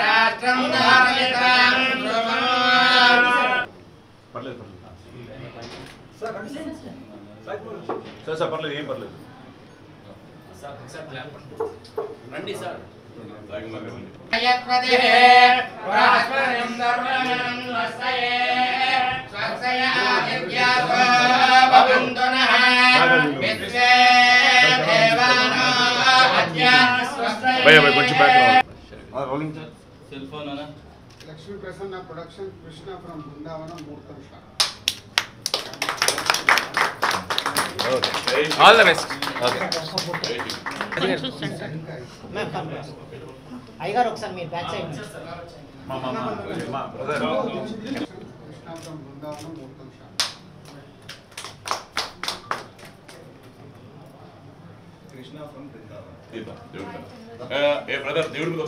రాష్ట్రం ధారయితాం పర్లేదు పర్లేదు సార్ సార్ పర్లేదు ఏం పర్లేదు రండి సార్ యత్పదే భయ్ కొంచెం back rolling sir cell phone అనా లక్ష్మీ ప్రసన్న ప్రొడక్షన్ కృష్ణ ఫ్రమ్ బృందావనం ముహూర్తం షా ఆల్ ద బెస్ట్ ఓకే అయ్యగారు ఒకసారి మీరు బ్యాక్ సైడ్ నుంచి. మా మా మా మా బ్రదర్ కృష్ణ ఫ్రమ్ బృందావనం ముహూర్తం షా ఏ బ్రదర్ దేవుడి మీద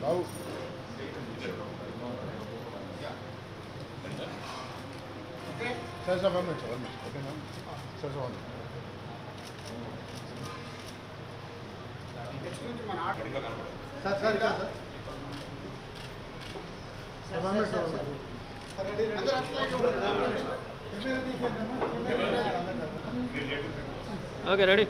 좌우. 살살하면 저거는 저거는 살살하면. 살살살. 살살하면 저거는. Okay, ready?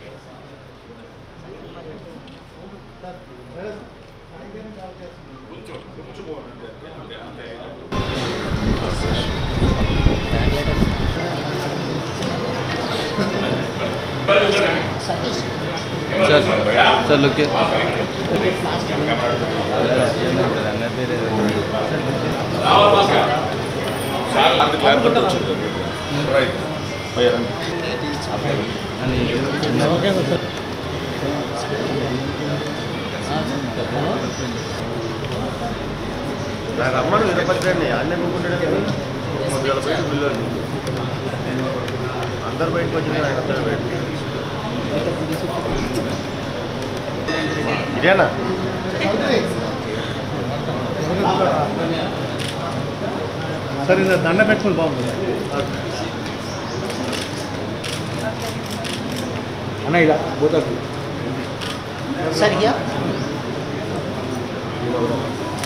Sir sir look right భయ్యా నాకు అమ్మను వినపచ్చండి అన్నీ కొనుక్కుంటాడు కానీ పొద్దుగల బయట పిల్లలు అందరు బయటకు వచ్చింది ఆయన అందరు బయట ఇదేనా? సరే దండ పెట్టుకుని బాగుంటుంది అన్న ఇలా పోతాడు సార్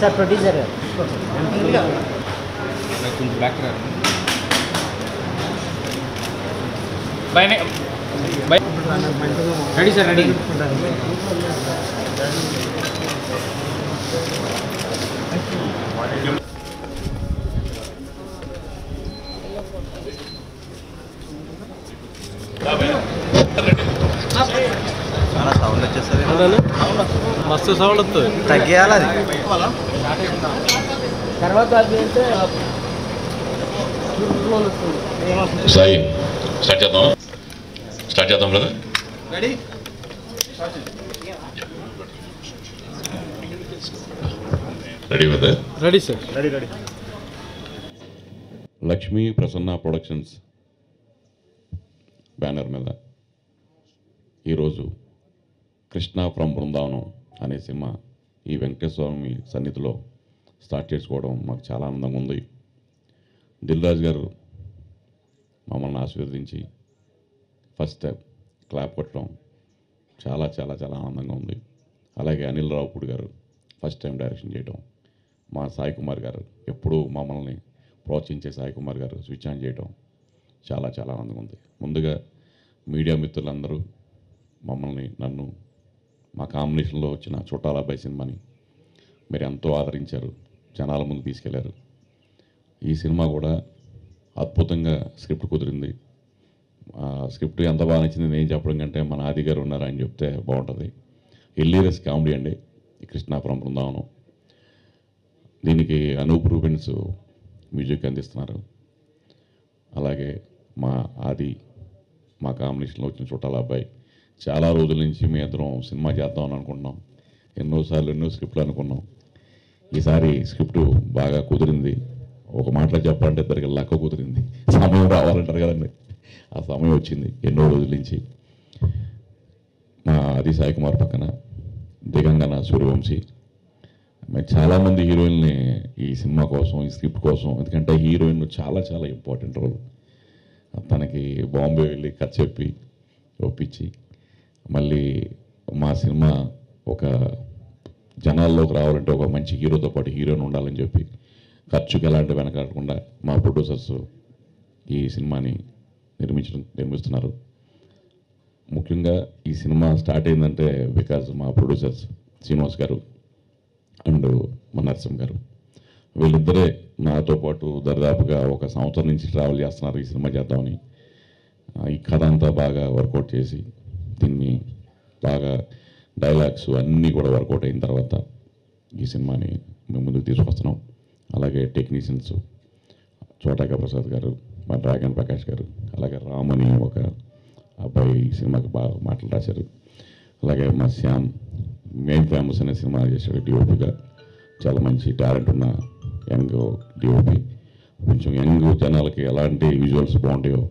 సార్ ప్రొడ్యూసర్ కొంచెం బ్యాక్ రా రెడీ సార్ రెడీ చాలా మస్తు సౌండ్ వస్తుంది తగ్గేయాలి అది తర్వాత అది అంటే సాయి స్టార్ట్ చేద్దాం స్టార్ట్ చేద్దాం brother ready ready brother ready sir ready ready Lakshmi Prasanna productions banner మీద ఈరోజు కృష్ణ ఫ్రమ్ బృందావనం అనే సినిమా ఈ వెంకటేశ్వర స్వామి సన్నిధిలో స్టార్ట్ చేసుకోవడం మాకు చాలా ఆనందంగా ఉంది. దిల్రాజ్ గారు మమ్మల్ని ఆశీర్వదించి ఫస్ట్ స్టెప్ క్లాప్ కొట్టడం చాలా చాలా చాలా ఆనందంగా ఉంది. అలాగే అనిల్ రావుపూడి గారు ఫస్ట్ టైం డైరెక్షన్ చేయడం మా సాయి కుమార్ గారు ఎప్పుడూ మమ్మల్ని ప్రోత్సహించే సాయి కుమార్ గారు స్విచ్ ఆన్ చేయడం చాలా చాలా ఆనందంగా ఉంది. ముందుగా మీడియా మిత్రులందరూ మమ్మల్ని నన్ను మా కాంబినేషన్లో వచ్చిన చుట్టాల అబ్బాయి సినిమాని మీరు ఎంతో ఆదరించారు. జనాల ముందు తీసుకెళ్ళారు. ఈ సినిమా కూడా అద్భుతంగా స్క్రిప్ట్ కుదిరింది. ఆ స్క్రిప్ట్ ఎంత బాగా నచ్చింది నేను చెప్పడం కంటే మన ఆది గారు ఉన్నారు అని చెప్తే బాగుంటుంది. ఎల్లీరస్ కామెడీ అండి. కృష్ణాపురం బృందావనం. దీనికి అనూప్ రూబెన్స్ మ్యూజిక్ అందిస్తున్నారు. అలాగే మా ఆది మా కాంబినేషన్లో వచ్చిన చుట్టాల అబ్బాయి చాలా రోజుల నుంచి మీ ఇద్దరం సినిమా చేద్దామని అనుకుంటున్నాం. ఎన్నోసార్లు ఎన్నో స్క్రిప్ట్లు అనుకున్నాం. ఈసారి స్క్రిప్ట్ బాగా కుదిరింది. ఒక మాటలో చెప్పాలంటే ఇద్దరికి లక్క కుదిరింది. సమయం రావాలంటారు కదండి. ఆ సమయం వచ్చింది ఎన్నో రోజుల నుంచి. మా ఆది సాయి కుమార్ పక్కన దిగంగన సూర్యవంశీ. మరి చాలామంది హీరోయిన్ని ఈ సినిమా కోసం ఈ స్క్రిప్ట్ కోసం ఎందుకంటే హీరోయిన్ చాలా చాలా ఇంపార్టెంట్ రోల్. తనకి బాంబే వెళ్ళి కథ చెప్పి ఒప్పించి మళ్ళీ మా సినిమా ఒక జనాల్లోకి రావాలంటే ఒక మంచి హీరోతో పాటు హీరోయిన్ ఉండాలని చెప్పి ఖర్చుకి ఎలాంటి వెనకాడకుండా మా ప్రొడ్యూసర్స్ ఈ సినిమాని నిర్మించడం నిర్మిస్తున్నారు. ముఖ్యంగా ఈ సినిమా స్టార్ట్ అయిందంటే బికాజ్ మా ప్రొడ్యూసర్స్ శ్రీనివాస్ గారు అండ్ మా నరసింహ గారు. వీళ్ళిద్దరే నాతో పాటు దరిదాపుగా ఒక సంవత్సరం నుంచి ట్రావెల్ చేస్తున్నారు ఈ సినిమా చేద్దామని. ఈ కథ అంతా బాగా వర్కౌట్ చేసి దీన్ని బాగా డైలాగ్స్ అన్నీ కూడా వర్కౌట్ అయిన తర్వాత ఈ సినిమాని మేము ముందుకు తీసుకొస్తున్నాం. అలాగే టెక్నీషియన్స్ చోటాక ప్రసాద్ గారు మా డ్రాగన్ ప్రకాష్ గారు అలాగే రామ్ అని ఒక అబ్బాయి సినిమాకి బాగా మాటలు రాశారు. అలాగే మా శ్యామ్ మెయిన్ ఫేమస్ అనే సినిమా చేశాడు డిఓపిగా చాలా మంచి టాలెంట్ ఉన్న యంగ్ డిఓపి కొంచెం యంగ్ జనాలకి ఎలాంటి విజువల్స్ బాగుంటాయో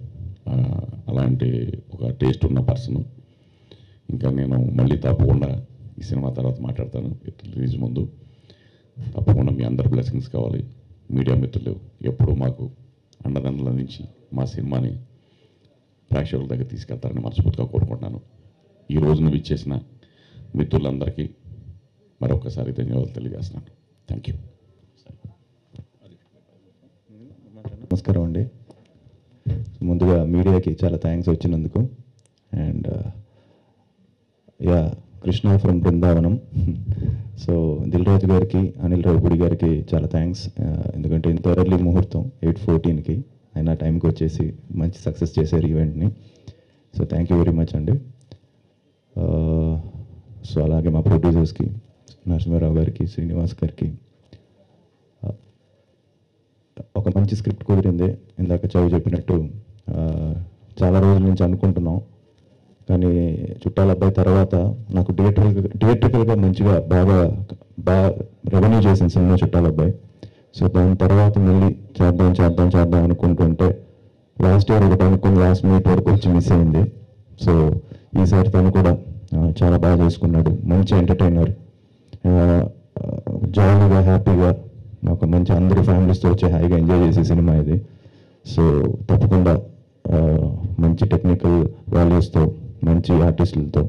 అలాంటి ఒక టేస్ట్ ఉన్న పర్సన్ ఇంకా నేను మళ్ళీ తప్పకుండా ఈ సినిమా తర్వాత మాట్లాడతాను. రిలీజ్ ముందు తప్పకుండా మీ అందరి బ్లెస్సింగ్స్ కావాలి. మీడియా మిత్రులు ఎప్పుడూ మాకు అండదండలు నుంచి మా సినిమాని ప్రేక్షకుల దగ్గర తీసుకెళ్తారని మనస్ఫూర్తిగా కోరుకుంటున్నాను. ఈ రోజున విచ్చేసిన మిత్రులందరికీ మరొకసారి ధన్యవాదాలు తెలియజేస్తున్నాను. థ్యాంక్ యూ నమస్కారం అండి. ముందుగా మీడియాకి చాలా థ్యాంక్స్ వచ్చినందుకు. And ya Krishna from Brindavanam. So Dil Raju గారికి అనిల్ రావుపూడి గారికి చాలా థ్యాంక్స్ ఎందుకంటే ఇంత ఎర్లీ ముహూర్తం ఎయిట్ ఫోర్టీన్కి ఆయన టైంకి వచ్చేసి మంచి సక్సెస్ చేశారు ఈవెంట్ని. So thank you very much అండి. సో అలాగే మా ప్రొడ్యూసర్స్కి నరసింహారావు గారికి శ్రీనివాస్ గారికి ఒక మంచి స్క్రిప్ట్ కుదిరింది. ఇందాక చదువు చెప్పినట్టు చాలా రోజుల నుంచి అనుకుంటున్నాం. కానీ చుట్టాల అబ్బాయి తర్వాత నాకు థియేటర్గా థియేట్రికల్గా మంచిగా బాగా బాగా రెవెన్యూ చేసిన సినిమా చుట్టాల అబ్బాయి. సో దాని తర్వాత మళ్ళీ చేద్దాం చేద్దాం చేద్దాం అనుకుంటుంటే లాస్ట్ ఇయర్ ఒకటి అనుకుని లాస్ట్ మినిట్ వరకు వచ్చి మిస్ అయింది. సో ఈసారి తను కూడా చాలా బాగా చేసుకున్నాడు. మంచి ఎంటర్టైనర్ జాలీగా హ్యాపీగా ఒక మంచి అందరి ఫ్యామిలీస్తో వచ్చి హాయిగా ఎంజాయ్ చేసే సినిమా ఇది. సో తప్పకుండా మంచి టెక్నికల్ వాల్యూస్తో మంచి ఆర్టిస్టులతో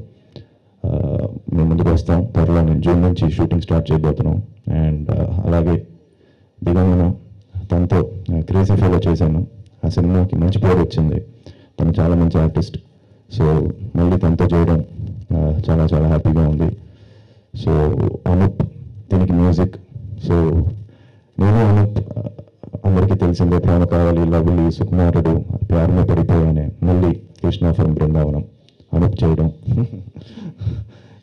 మేము ముందుకు వస్తాం. త్వరలో నేను జూన్ నుంచి షూటింగ్ స్టార్ట్ చేయబోతున్నాం. అండ్ అలాగే దిగంగన తనతో క్రేజీ ఫీలో చేశాను. ఆ సినిమాకి మంచి పేరు వచ్చింది. తను చాలా మంచి ఆర్టిస్ట్. సో మళ్ళీ తనతో చేయడం చాలా చాలా హ్యాపీగా ఉంది. సో అనూప్ దీనికి మ్యూజిక్. సో నేను అనూప్ అందరికీ తెలిసిందే ప్రేమ కావాలి లవ్లీ సుకుమారుడు ప్యారమే పడిపోయానే మళ్ళీ కృష్ణ బృందావనం. అనూప్ చేయడం.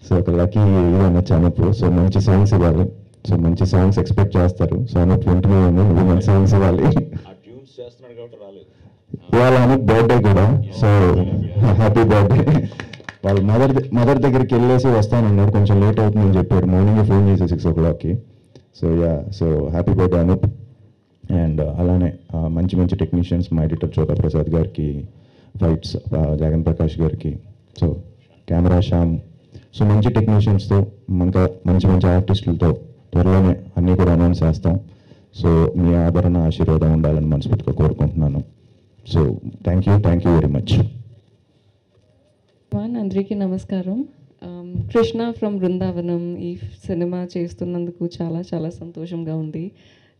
సో ఒక లక్కీ ఇది అనొచ్చు అనూప్ సో మంచి సాంగ్స్ ఇవ్వాలి. సో మంచి సాంగ్స్ ఎక్స్పెక్ట్ చేస్తారు. సో అనూప్ వింటున్నా నువ్వు మంచి సాంగ్స్ ఇవ్వాలి. ఇవాళ అనూప్ బర్త్డే కూడా. సో హ్యాపీ బర్త్డే వాళ్ళ మదర్ మదర్ దగ్గరికి వెళ్ళేసి వస్తానన్నాడు. కొంచెం లేట్ అవుతుందని చెప్పాడు మార్నింగ్ ఫోన్ చేసి సిక్స్ ఓ క్లాక్కి so ya so happy birthday Anup and అలానే మంచి మంచి టెక్నీషియన్స్ మా ఎడిటర్ చోదా ప్రసాద్ గారికి ఫైట్స్ జగన్ ప్రకాష్ గారికి సో కెమెరా శ్యామ్ సో మంచి టెక్నీషియన్స్తో ఇంకా మంచి మంచి ఆర్టిస్టులతో త్వరలోనే అన్నీ కూడా అనౌన్స్ చేస్తాం. సో మీ ఆదరణ ఆశీర్వాదం ఉండాలని మనస్ఫూర్తిగా కోరుకుంటున్నాను. So thank you thank you very much అందరికీ నమస్కారం. కృష్ణ ఫ్రమ్ బృందావనం ఈ సినిమా చేస్తున్నందుకు చాలా చాలా సంతోషంగా ఉంది.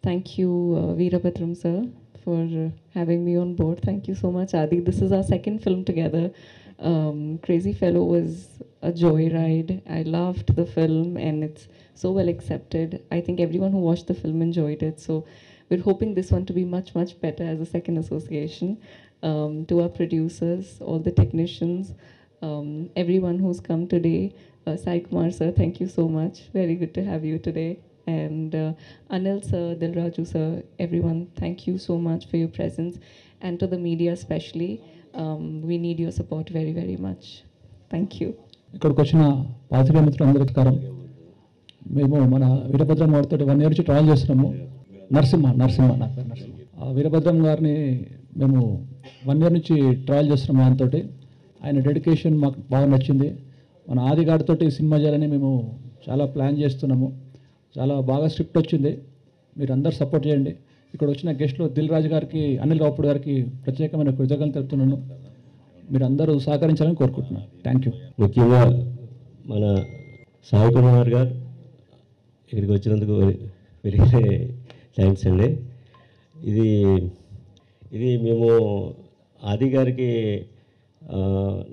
Thank you uh, Veerabhadram sir for having me on board thank you so much Aadi this is our second film together Um, Crazy Fellow was a joyride. I loved the film and it's so well accepted. I think everyone who watched the film enjoyed it. So we're hoping this one to be much, much better as a second association. Um, to our producers, all the technicians, um, everyone who's come today. Uh, Sai Kumar sir, thank you so much. Very good to have you today. And uh, Anil sir, Dilraju sir, everyone, thank you so much for your presence. And to the media especially. We need your support very very much thank you ఇక్కడికి వచ్చిన పాత్రిక మిత్రులందరికీ కారం మేము మన వీరభద్రం గారితో one year నుంచి travel చేస్తున్నాము. నరసింహ నరసింహ నా పేరు నరసింహ. ఆ వీరభద్రం గారిని మేము వన్ ఇయర్ నుంచి ట్రావెల్ చేస్తున్నాము ఆయనతో ఆయన డెడికేషన్ మాకు బాగా నచ్చింది. మన ఆది గారితో సినిమా చేయాలని మేము చాలా ప్లాన్ చేస్తున్నాము. చాలా బాగా స్క్రిప్ట్ వచ్చింది. మీరు అందరు సపోర్ట్ చేయండి. ఇక్కడ వచ్చిన గెస్ట్లో దిల్ రాజు గారికి అనిల్ రావుపూడి గారికి ప్రత్యేకమైన కృతజ్ఞతలు తెలుపుతున్నాను. మీరు అందరూ సహకరించాలని కోరుకుంటున్నాను. థ్యాంక్ యూ ముఖ్యంగా మన సాయి కుమార్ గారు ఇక్కడికి వచ్చినందుకు వెరీ వెరీ థ్యాంక్స్ అండి. ఇది ఇది మేము ఆది గారికి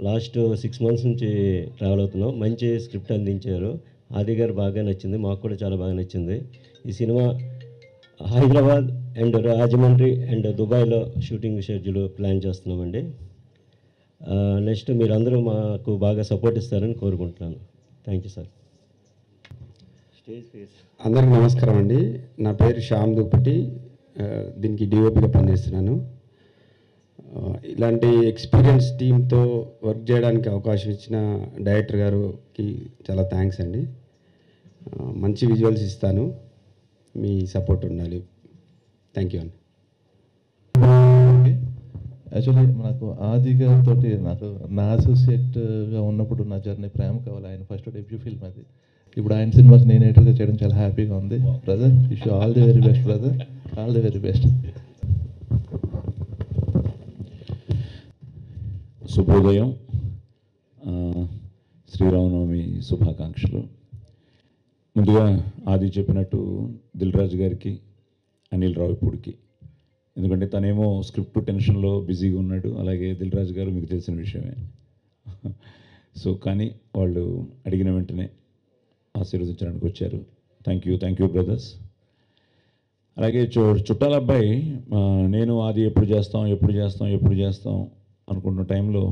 లాస్ట్ సిక్స్ మంత్స్ నుంచి ట్రావెల్ అవుతున్నాం. మంచి స్క్రిప్ట్ అందించారు. ఆది గారు బాగా నచ్చింది. మాకు కూడా చాలా బాగా నచ్చింది. ఈ cinema Hyderabad and Rajahmundry and దుబాయ్లో షూటింగ్ షెడ్యూల్ ప్లాన్ చేస్తున్నామండి. నెక్స్ట్ మీరందరూ మాకు బాగా సపోర్ట్ ఇస్తారని కోరుకుంటున్నాను. Thank you sir. స్టేజ్ అందరికీ నమస్కారం అండి. నా పేరు శ్యామ్ దుప్పటి. దీనికి డిఓపిగా పనిచేస్తున్నాను. ఇలాంటి ఎక్స్పీరియన్స్ టీంతో వర్క్ చేయడానికి అవకాశం ఇచ్చిన డైరెక్టర్ గారికి చాలా థ్యాంక్స్ అండి. మంచి విజువల్స్ ఇస్తాను. మీ సపోర్ట్ ఉండాలి. థ్యాంక్ యూ అండి యాక్చువల్లీ నాకు ఆది గారితో నాకు నా అసోసియేట్గా ఉన్నప్పుడు నా జర్నీ ప్రేమ కావాలి. ఆయన ఫస్ట్ డెబ్యూ ఫిల్మ్ అది ఇప్పుడు ఆయన సినిమాకి నేను ఎడిటర్గా చేయడం చాలా హ్యాపీగా ఉంది. Brother wish all the very best brother all the very best శుభోదయం. శ్రీరామనవమి శుభాకాంక్షలు. ముందుగా ఆది చెప్పినట్టు దిల్ రాజు గారికి అనిల్ రావిపూడికి ఎందుకంటే తనేమో స్క్రిప్ట్ టెన్షన్లో బిజీగా ఉన్నాడు. అలాగే దిల్ రాజు గారు మీకు తెలిసిన విషయమే. సో కానీ వాళ్ళు అడిగిన వెంటనే ఆశీర్వదించడానికి వచ్చారు. Thank you thank you brothers. అలాగే చు చుట్టాల అబ్బాయి నేను అది ఎప్పుడు చేస్తాం ఎప్పుడు చేస్తాం ఎప్పుడు చేస్తాం అనుకున్న టైంలో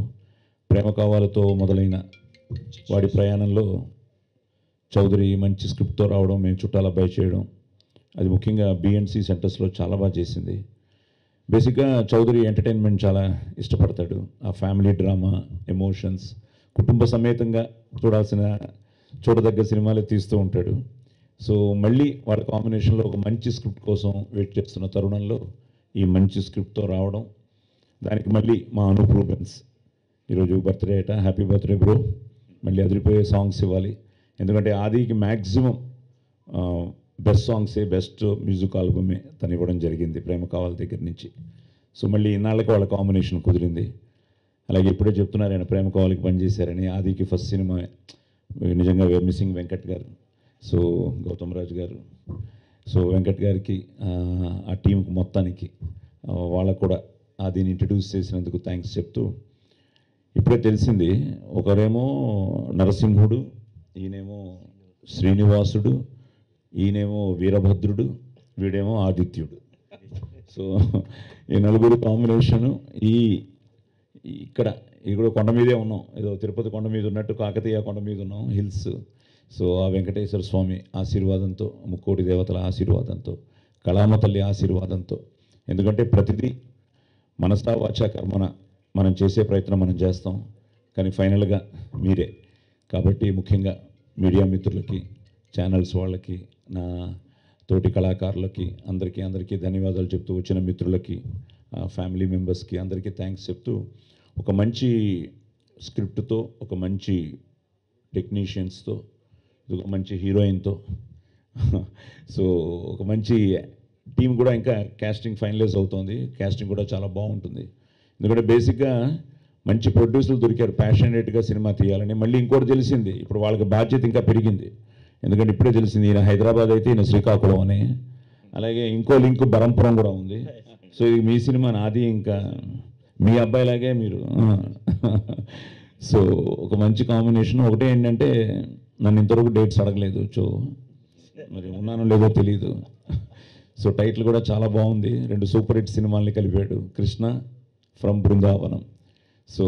ప్రేమ కావాలతో మొదలైన వాడి ప్రయాణంలో చౌదరి మంచి స్క్రిప్ట్తో రావడం మేము చుట్టాల అబ్బాయి చేయడం అది ముఖ్యంగా బిఎన్సి సెంటర్స్లో చాలా బాగా చేసింది. బేసిక్గా చౌదరి ఎంటర్టైన్మెంట్ చాలా ఇష్టపడతాడు. ఆ ఫ్యామిలీ డ్రామా ఎమోషన్స్ కుటుంబ సమేతంగా చూడాల్సిన చూడదగ్గ సినిమాలే తీస్తూ ఉంటాడు. సో మళ్ళీ వారి కాంబినేషన్లో ఒక మంచి స్క్రిప్ట్ కోసం వెయిట్ చేస్తున్న తరుణంలో ఈ మంచి స్క్రిప్ట్తో రావడం దానికి మళ్ళీ మా అనూప్ రూబెన్స్ ఈరోజు బర్త్డే అట హ్యాపీ బర్త్డే బ్రో మళ్ళీ అదిరిపోయే సాంగ్స్ ఇవ్వాలి. ఎందుకంటే ఆదికి మ్యాక్సిమం బెస్ట్ సాంగ్సే బెస్ట్ మ్యూజిక్ ఆల్బమే తను ఇవ్వడం జరిగింది ప్రేమ కావాలి దగ్గర నుంచి. సో మళ్ళీ ఇన్నాళ్ళకి వాళ్ళ కాంబినేషన్ కుదిరింది. అలాగే ఇప్పుడే చెప్తున్నారు ఆయన ప్రేమ కావాలికి పనిచేశారని ఆదికి ఫస్ట్ సినిమా నిజంగా మిస్సింగ్ వెంకట్ గారు. సో గౌతమ్ రాజు గారు. సో వెంకట్ గారికి ఆ, టీంకి మొత్తానికి వాళ్ళకు కూడా ఆదిని ఇంట్రడ్యూస్ చేసినందుకు థ్యాంక్స్ చెప్తూ ఇప్పుడే తెలిసింది ఒకరేమో నరసింహుడు ఈయనేమో శ్రీనివాసుడు ఈయనేమో వీరభద్రుడు వీడేమో ఆదిత్యుడు. సో ఈ నలుగురు కాంబినేషను ఈ ఇక్కడ ఇక్కడ కొండ మీదే ఉన్నాం. ఏదో తిరుపతి కొండ మీద ఉన్నట్టు కాకతీయ కొండ మీద ఉన్నాం హిల్స్. సో ఆ వెంకటేశ్వర స్వామి ఆశీర్వాదంతో ముక్కోటి దేవతల ఆశీర్వాదంతో కళామ తల్లి ఆశీర్వాదంతో. ఎందుకంటే ప్రతిదీ మనసా వాచ కర్మన మనం చేసే ప్రయత్నం మనం చేస్తాం. కానీ ఫైనల్గా మీరే. కాబట్టి ముఖ్యంగా మీడియా మిత్రులకి ఛానల్స్ వాళ్ళకి నా తోటి కళాకారులకి అందరికీ అందరికీ ధన్యవాదాలు చెప్తూ వచ్చిన మిత్రులకి ఫ్యామిలీ మెంబర్స్కి అందరికీ థ్యాంక్స్ చెప్తూ ఒక మంచి స్క్రిప్ట్తో ఒక మంచి టెక్నీషియన్స్తో ఒక మంచి హీరోయిన్తో సో ఒక మంచి టీం కూడా ఇంకా క్యాస్టింగ్ ఫైనలైజ్ అవుతుంది. క్యాస్టింగ్ కూడా చాలా బాగుంటుంది. ఎందుకంటే బేసిక్గా మంచి ప్రొడ్యూసర్లు దొరికారు. ప్యాషనేట్గా సినిమా తీయాలని. మళ్ళీ ఇంకోటి తెలిసింది. ఇప్పుడు వాళ్ళకి బాధ్యత ఇంకా పెరిగింది. ఎందుకంటే ఇప్పుడే తెలిసింది ఈయన హైదరాబాద్ అయితే ఈయన శ్రీకాకుళం అని. అలాగే ఇంకో లింక్ బరంపురం కూడా ఉంది. సో ఇది మీ సినిమా నాది ఇంకా. మీ అబ్బాయిలాగే మీరు. సో ఒక మంచి కాంబినేషన్. ఒకటే ఏంటంటే నన్ను ఇంతవరకు డేట్స్ అడగలేదు. చో మరి ఉన్నానో లేదో తెలియదు సో టైటిల్ కూడా చాలా బాగుంది. రెండు సూపర్ హిట్ సినిమాల్ని కలిపాడు కృష్ణ ఫ్రమ్ బృందావనం. సో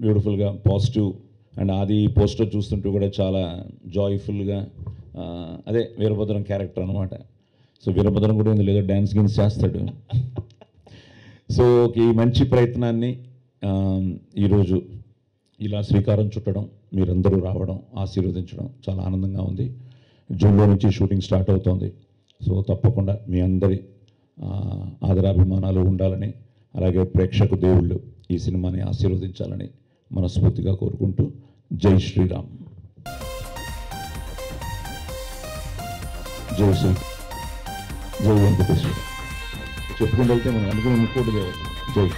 బ్యూటిఫుల్గా పాజిటివ్ అండ్ అది పోస్టర్ చూస్తుంటే కూడా చాలా జాయ్ఫుల్గా అదే వీరభద్రం క్యారెక్టర్ అనమాట సో వీరభద్రం కూడా ఇందులో ఏదో డ్యాన్స్ గిన్స్ చేస్తాడు. సో ఈ మంచి ప్రయత్నాన్ని ఈరోజు ఇలా శ్రీకారం చుట్టడం మీరందరూ రావడం ఆశీర్వదించడం చాలా ఆనందంగా ఉంది. జూన్లో నుంచి షూటింగ్ స్టార్ట్ అవుతోంది. సో తప్పకుండా మీ అందరి ఆదరాభిమానాలు ఉండాలని అలాగే ప్రేక్షకు దేవుళ్ళు ఈ సినిమాని ఆశీర్వదించాలని మనస్ఫూర్తిగా కోరుకుంటూ జై శ్రీరామ్. జై శ్రీ జై వెంకటేశ్వర. చెప్పుకుంటూ వెళ్తే మనం అనుకున్న ముక్కోటి జై.